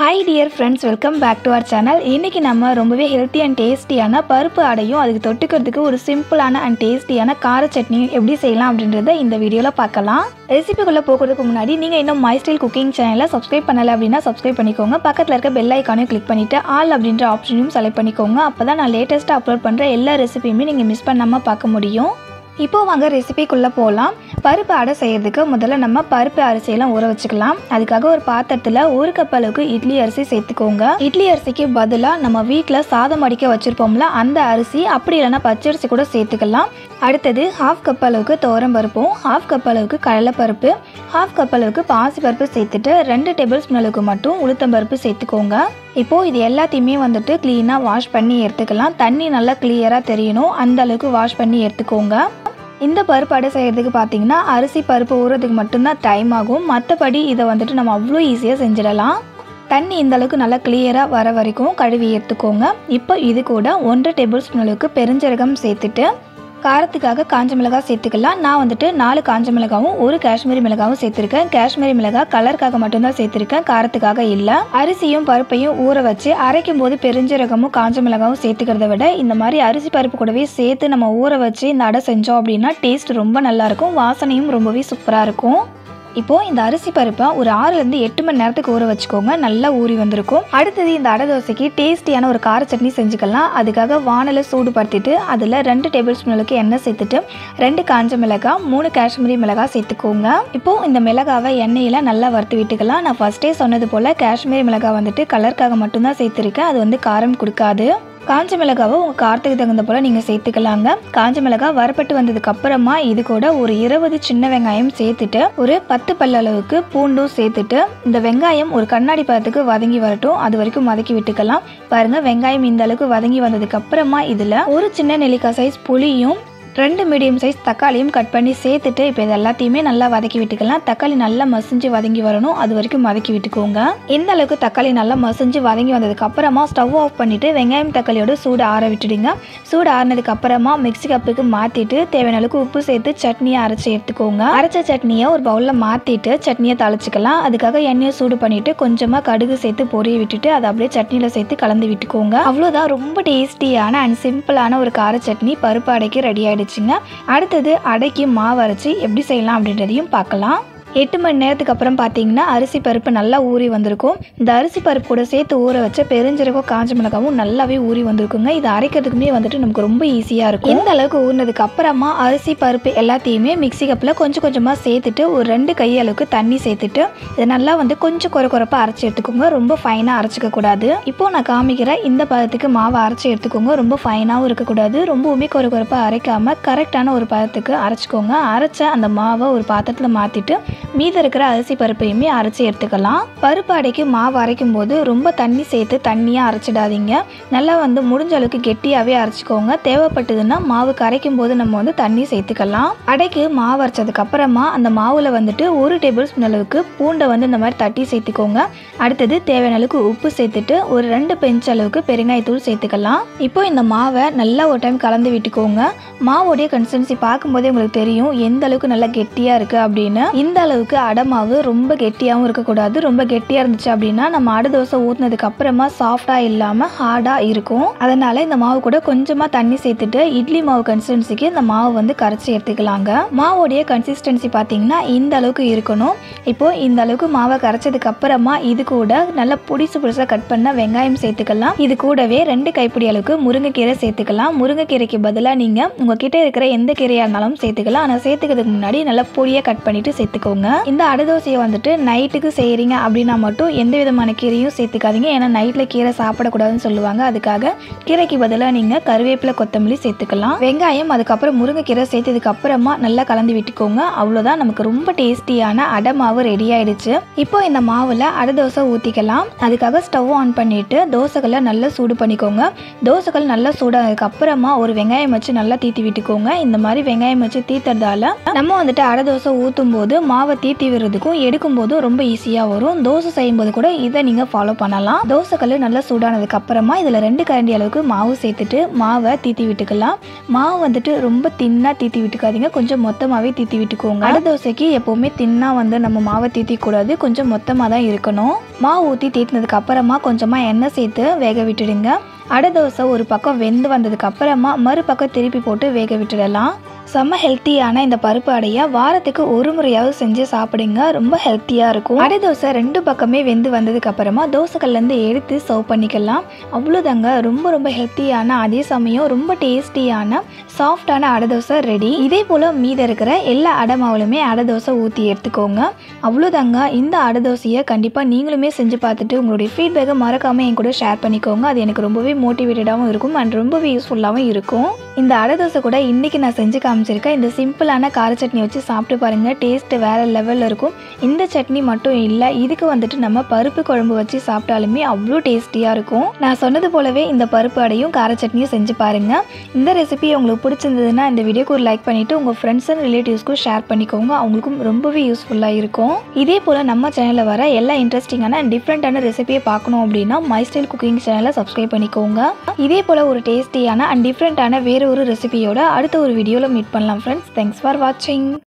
Hi dear friends welcome back to our channel இன்றைக்கி நம்ம ரொம்பவே ஹெல்த்தி அண்ட் டேஸ்டியான பருப்பு அடையும் அதுக்கு தொட்டுக்கிறதுக்கு ஒரு சிம்பிளான அண்ட் டேஸ்டியான கார சட்னியும் எப்படி செய்யலாம் அப்படின்றத இந்த வீடியோவில் பார்க்கலாம். ரெசிபிக்குள்ளே போகிறதுக்கு முன்னாடி நீங்கள் இன்னும் மை ஸ்டைல் குக்கிங் சேனலை சப்ஸ்கிரைப் பண்ணலை அப்படின்னா சப்ஸ்கிரைப் பண்ணிக்கோங்க. பக்கத்தில் இருக்க பெல் ஐக்கானையும் கிளிக் பண்ணிவிட்டு ஆல் அப்படின்ற ஆப்ஷனையும் செலக்ட் பண்ணிக்கோங்க. அப்போ தான் நான் லேட்டஸ்ட்டாக அப்லோட் பண்ணுற எல்லா ரெசிபியுமே நீங்கள் மிஸ் பண்ணாமல் பார்க்க முடியும். இப்போ வாங்க ரெசிபிக்குள்ளே போகலாம் பருப்பு அடை செய்கிறதுக்கு முதல்ல நம்ம பருப்பு அரிசியெல்லாம் ஊற வச்சுக்கலாம். அதுக்காக ஒரு பாத்திரத்தில் ஒரு கப் அளவுக்கு இட்லி அரிசி சேர்த்துக்கோங்க. இட்லி அரிசிக்கு பதிலாக நம்ம வீட்டில் சாதம் அடிக்க வச்சுருப்போம்ல அந்த அரிசி அப்படி இல்லைன்னா பச்சரிசி கூட சேர்த்துக்கலாம். அடுத்தது ஹாஃப் கப் அளவுக்கு துவரம் பருப்பும் ஹாஃப் கப் அளவுக்கு கடலைப்பருப்பு ஹாஃப் கப் அளவுக்கு பாசிப்பருப்பு சேர்த்துட்டு ரெண்டு டேபிள் ஸ்பூன் அளவுக்கு மட்டும் உளுத்தம்பருப்பு சேர்த்துக்கோங்க. இப்போது இது எல்லாத்தையுமே வந்துட்டு க்ளீனாக வாஷ் பண்ணி எடுத்துக்கலாம். தண்ணி நல்லா கிளியராக தெரியணும். அந்த அளவுக்கு வாஷ் பண்ணி எடுத்துக்கோங்க. இந்த பருப்பு அடை செய்கிறதுக்கு பார்த்தீங்கன்னா அரிசி பருப்பு ஊறுறதுக்கு மட்டும்தான் டைம் ஆகும். மற்றபடி இதை வந்துட்டு நம்ம அவ்வளோ ஈஸியாக செஞ்சிடலாம். தண்ணி இந்த அளவுக்கு நல்லா கிளியராக வர வரைக்கும் கழுவி எடுத்துக்கோங்க. இப்போ இது கூட ஒன்றரை டேபிள் ஸ்பூன் அளவுக்கு பெருஞ்சீரகம் சேர்த்துட்டு காரத்துக்காக காஞ்ச மிளகாய் சேர்த்துக்கலாம். நான் வந்துட்டு நாலு காஞ்ச மிளகாவும் ஒரு காஷ்மீரி மிளகாவும் சேர்த்துருக்கேன். காஷ்மீரி மிளகாய் கலருக்காக மட்டும்தான் சேர்த்துருக்கேன். காரத்துக்காக இல்லை. அரிசியும் பருப்பையும் ஊற வச்சு அரைக்கும் போது பெருஞ்சீரகமும் காஞ்ச மிளகாவும் சேர்த்துக்கிறத விட இந்த மாதிரி அரிசி பருப்பு கூடவே சேர்த்து நம்ம ஊற வச்சு இந்த அடை செஞ்சோம் அப்படின்னா டேஸ்ட் ரொம்ப நல்லாயிருக்கும் வாசனையும் ரொம்பவே சூப்பராக இருக்கும். இப்போது இந்த அரிசி பருப்பை ஒரு ஆறுலேருந்து எட்டு மணி நேரத்துக்கு ஊற வச்சுக்கோங்க. நல்லா ஊறி வந்திருக்கும். அடுத்தது இந்த அடை தோசைக்கு டேஸ்டியான ஒரு கார சட்னி செஞ்சுக்கலாம். அதுக்காக வானலை சூடுபடுத்திட்டு அதில் ரெண்டு டேபிள் ஸ்பூன் அளவுக்கு எண்ணெய் சேர்த்துட்டு ரெண்டு காஞ்ச மிளகாய் மூணு காஷ்மீரி மிளகாய் சேர்த்துக்கோங்க. இப்போது இந்த மிளகாவை எண்ணெயில் நல்லா வறுத்து விட்டுக்கலாம். நான் ஃபஸ்ட்டே சொன்னது போல் காஷ்மீரி மிளகாய் வந்துட்டு கலருக்காக மட்டும்தான் சேர்த்துருக்கேன். அது வந்து காரம் கொடுக்காது. காஞ்ச மிளகாவை உங்கள் காரத்துக்கு தகுந்த போல் நீங்கள் சேர்த்துக்கலாங்க. காஞ்ச மிளகாய் வரப்பட்டு வந்ததுக்கப்புறமா இது கூட ஒரு இருபது சின்ன வெங்காயம் சேர்த்துட்டு ஒரு பத்து பல்லளவுக்கு பூண்டும் சேர்த்துட்டு இந்த வெங்காயம் ஒரு கண்ணாடி பதத்துக்கு வதங்கி வரட்டும். அது வரைக்கும் வதக்கி விட்டுக்கலாம். பாருங்கள் வெங்காயம் இந்த அளவுக்கு வதங்கி வந்ததுக்கப்புறமா இதில் ஒரு சின்ன நெல்லிக்காய் சைஸ் புளியும் ரெண்டு மீடியம் சைஸ் தக்காளியும் கட் பண்ணி சேர்த்துட்டு இப்போ இது எல்லாத்தையுமே நல்லா வதக்கி விட்டுக்கலாம். தக்காளி நல்லா மசிஞ்சு வதங்கி வரணும். அது வரைக்கும் வதக்கி விட்டுக்கோங்க. இந்த அளவுக்கு தக்காளி நல்லா மசிஞ்சு வதங்கி வந்ததுக்கு அப்புறமா ஸ்டவ் ஆஃப் பண்ணிட்டு வெங்காயம் தக்காளியோட சூடு ஆற விட்டுடுங்க. சூடு ஆறினதுக்கு அப்புறமா மிக்ஸி கப்புக்கு மாற்றிட்டு தேவையான அளவுக்கு உப்பு சேர்த்து சட்னியை அரைச்சி எடுத்துக்கோங்க. அரைச்ச சட்னியை ஒரு பவுலில் மாற்றிட்டு சட்னியை தழைச்சிக்கலாம் அதுக்காக எண்ணெயை சூடு பண்ணிட்டு கொஞ்சமாக கடுகு சேர்த்து பொரிய விட்டுட்டு அதை அப்படியே சட்னியில் சேர்த்து கலந்து விட்டுக்கோங்க. அவ்வளோதான் ரொம்ப டேஸ்டியான அண்ட் சிம்பிளான ஒரு கார சட்னி பருப்பு அடைக்கு ரெடி ஆயிடுச்சுங்க அடுத்தது அடைக்கு மாவு அரைச்சி எப்படி செய்யலாம் அப்படின்றதையும் பார்க்கலாம். எட்டு மணி நேரத்துக்கு அப்புறம் பார்த்தீங்கன்னா அரிசி பருப்பு நல்லா ஊறி வந்திருக்கும். இந்த அரிசி பருப்பு கூட சேர்த்து ஊற வச்ச பெருஞ்சீரகம் காஞ்ச மிளகாவும் நல்லாவே ஊறி வந்திருக்குங்க. இது அரைக்கிறதுக்குமே வந்துட்டு நமக்கு ரொம்ப ஈஸியாக இருக்கும். இந்த அளவுக்கு ஊறினதுக்கு அப்புறமா அரிசி பருப்பு எல்லாத்தையுமே மிக்ஸி கப்பில் கொஞ்சம் கொஞ்சமாக சேர்த்துட்டு ஒரு ரெண்டு கையளவுக்கு தண்ணி சேர்த்துட்டு இதை நல்லா வந்து கொஞ்சம் குறை குறைப்பாக அரைச்சி எடுத்துக்கோங்க. ரொம்ப ஃபைனாக அரைச்சிக்க கூடாது. இப்போ நான் காமிக்கிற இந்த பதத்துக்கு மாவை அரைச்சி எடுத்துக்கோங்க. ரொம்ப ஃபைனாகவும் இருக்கக்கூடாது ரொம்பவுமே குறை குறைப்பாக அரைக்காமல் கரெக்டான ஒரு பதத்துக்கு அரைச்சிக்கோங்க. அரைச்ச அந்த மாவை ஒரு பாத்திரத்தில் மாற்றிட்டு மீதம் இருக்கிற அரிசி பருப்பையுமே அரைச்சி எடுத்துக்கலாம். பருப்பு அடைக்கு மாவு அரைக்கும் போது ரொம்ப தண்ணி சேர்த்து தண்ணியாக அரைச்சிடாதீங்க. நல்லா வந்து முடிஞ்ச அளவுக்கு கெட்டியாகவே அரைச்சிக்கோங்க. தேவைப்பட்டதுன்னா மாவு கரைக்கும் போது நம்ம வந்து தண்ணி சேர்த்துக்கலாம். அடைக்கு மாவு அரைச்சதுக்கு அப்புறமா அந்த மாவில் வந்துட்டு ஒரு டேபிள் ஸ்பூன் அளவுக்கு பூண்டை வந்து இந்த மாதிரி தட்டி சேர்த்துக்கோங்க. அடுத்தது தேவையான அளவுக்கு உப்பு சேர்த்துட்டு ஒரு ரெண்டு பெஞ்ச் அளவுக்கு பெருங்காயத்தூள் சேர்த்துக்கலாம். இப்போ இந்த மாவை நல்லா ஒரு டைம் கலந்து விட்டுக்கோங்க. மாவோடைய கன்சிஸ்டன்சி பார்க்கும்போதே உங்களுக்கு தெரியும் எந்த அளவுக்கு நல்லா கெட்டியாக இருக்குது அப்படின்னு. இந்த அளவுக்கு அடை மாவு ரொம்ப கெட்டியாகவும் இருக்கக்கூடாது. ரொம்ப கெட்டியாக இருந்துச்சு அப்படின்னா நம்ம அடை தோசை ஊற்றினதுக்கு அப்புறமா சாஃப்டாக இல்லாமல் ஹார்டாக இருக்கும். அதனால இந்த மாவு கூட கொஞ்சமாக தண்ணி சேர்த்துட்டு இட்லி மாவு கன்சிஸ்டன்சிக்கு இந்த மாவு வந்து கரைச்சி எடுத்துக்கலாங்க. மாவோடைய கன்சிஸ்டன்சி பார்த்தீங்கன்னா இந்த அளவுக்கு இருக்கணும். இப்போ இந்த அளவுக்கு மாவை கரைச்சதுக்கு அப்புறமா இது கூட நல்லா புடிசு புடிசாக கட் பண்ண வெங்காயம் சேர்த்துக்கலாம். இது கூடவே ரெண்டு கைப்பிடி அளவுக்கு முருங்கைக்கீரை சேர்த்துக்கலாம். முருங்கைக்கீரைக்கு பதிலாக நீங்கள் உங்ககிட்ட இருக்கிற எந்த கீரையாக இருந்தாலும் சேர்த்துக்கலாம். ஆனால் சேர்த்துக்கிறதுக்கு முன்னாடி நல்லா பொடியாக கட் பண்ணிட்டு சேர்த்துக்கோங்க. இந்த அடை தோசையை வந்துட்டு நைட்டுக்கு செய்கிறீங்க அப்படின்னா மட்டும் எந்த விதமான கீரையும் சேர்த்துக்காதீங்க. ஏன்னா நைட்டில் கீரை சாப்பிடக்கூடாதுன்னு சொல்லுவாங்க. அதுக்காக கீரைக்கு பதிலாக நீங்கள் கருவேப்பிலை கொத்தமல்லி சேர்த்துக்கலாம். வெங்காயம் அதுக்கப்புறம் முருங்கைக்கீரை சேர்த்ததுக்கு அப்புறமா நல்லா கலந்து விட்டுக்கோங்க. அவ்வளோதான் நமக்கு ரொம்ப டேஸ்டியான அடை மாவு ரெடி ஆயிடுச்சு. இப்போ இந்த மாவில் அடை தோசை ஊற்றிக்கலாம் அதுக்காக ஸ்டவ் ஆன் பண்ணிட்டு தோசைகளை நல்லா சூடு பண்ணிக்கோங்க. தோசைகள் நல்லா சூடானதுக்கு அப்புறமா ஒரு வெங்காயம் வச்சு நல்லா தீத்தி விட்டுக்கோங்க. இந்த மாதிரி வெங்காயம் வச்சு தீத்துறதால நம்ம வந்துட்டு அடை தோசை ஊற்றும் போது மாவை மாவை விடுறதுக்கும் எடுக்கும்போதும் ரொம்ப ஈஸியாக வரும். தோசை செய்யும்போது கூட இதை நீங்கள் ஃபாலோ பண்ணலாம். தோசைக்கல் நல்லா சூடானதுக்கு அப்புறமா இதில் ரெண்டு கரண்டி அளவுக்கு மாவு சேர்த்துட்டு மாவை தீத்தி விட்டுக்கலாம். மாவு வந்துட்டு ரொம்ப தின்னாக தீத்தி விட்டுக்காதீங்க. கொஞ்சம் மொத்தமாகவே தீத்தி விட்டுக்கோங்க. அடை தோசைக்கு எப்போவுமே தின்னாக வந்து நம்ம மாவை தீத்தி கூடாது கொஞ்சம் மொத்தமாக தான் இருக்கணும். மாவு ஊற்றி தீத்தினதுக்கு அப்புறமா கொஞ்சமாக எண்ணெய் சேர்த்து வேக விட்டுடுங்க. அடை தோசை ஒரு பக்கம் வெந்து வந்ததுக்கு அப்புறமா மறுபக்கம் திருப்பி போட்டு வேக விட்டுடலாம். செம்ம ஹெல்த்தியான இந்த பருப்பு அடையை வாரத்துக்கு ஒரு முறையாவது செஞ்சு சாப்பிடுங்க. ரொம்ப ஹெல்த்தியாக இருக்கும். அடை தோசை ரெண்டு பக்கமே வெந்து வந்ததுக்கு அப்புறமா தோசைக்கல்லேருந்து எடுத்து சர்வ் பண்ணிக்கலாம். அவ்வளோதாங்க. ரொம்ப ரொம்ப ஹெல்த்தியான அதே சமயம் ரொம்ப டேஸ்டியான சாஃப்டான அடை தோசை ரெடி இதே போல் மீத இருக்கிற எல்லா அடை மாவுலுமே அடை தோசை ஊற்றி எடுத்துக்கோங்க. அவ்வளோதாங்க. இந்த அடை தோசையை கண்டிப்பாக நீங்களுமே செஞ்சு பார்த்துட்டு உங்களுடைய ஃபீட்பேக்கை மறக்காமல் என் கூட ஷேர் பண்ணிக்கோங்க. அது எனக்கு ரொம்பவே மோட்டிவேட்டடாகவும் இருக்கும் அண்ட் ரொம்பவே யூஸ்ஃபுல்லாகவும் இருக்கும். இந்த அடை தோசை கூட இன்றைக்கி நான் செஞ்சு காமிச்சிருக்கேன். இந்த சிம்பிளான கார சட்னி வச்சு சாப்பிட்டு பாருங்கள் டேஸ்ட்டு வேறு லெவலில் இருக்கும். இந்த சட்னி மட்டும் இல்லை இதுக்கு வந்துட்டு நம்ம பருப்பு குழம்பு வச்சு சாப்பிட்டாலுமே அவ்வளோ டேஸ்டியாக இருக்கும். நான் சொன்னது போலவே இந்த பருப்பு அடையும் கார சட்னியும் செஞ்சு பாருங்கள் இந்த ரெசிபி உங்களுக்கு பிடிச்சிருந்ததுன்னா இந்த வீடியோக்கு ஒரு லைக் பண்ணிவிட்டு உங்கள் ஃப்ரெண்ட்ஸ் அண்ட் ரிலேட்டிவ்ஸ்க்கும் ஷேர் பண்ணிக்கோங்க. அவங்களுக்கும் ரொம்பவே யூஸ்ஃபுல்லாக இருக்கும். இதே போல் நம்ம சேனலில் வர எல்லா இன்ட்ரெஸ்டிங்கான அண்ட் டிஃப்ரெண்ட்டான ரெசிபியை பார்க்கணும் அப்படின்னா மை ஸ்டைல் குக்கிங் சேனலை சப்ஸ்கிரைப் பண்ணிக்கோங்க. இதே போல் ஒரு டேஸ்டியான அண்ட் டிஃப்ரெண்ட்டான வேறு ஒரு ரெசிபியோட அடுத்த ஒரு வீடியோவில் மீட் பண்ணலாம் ஃப்ரெண்ட்ஸ் தேங்க்ஸ் ஃபார் வாட்சிங்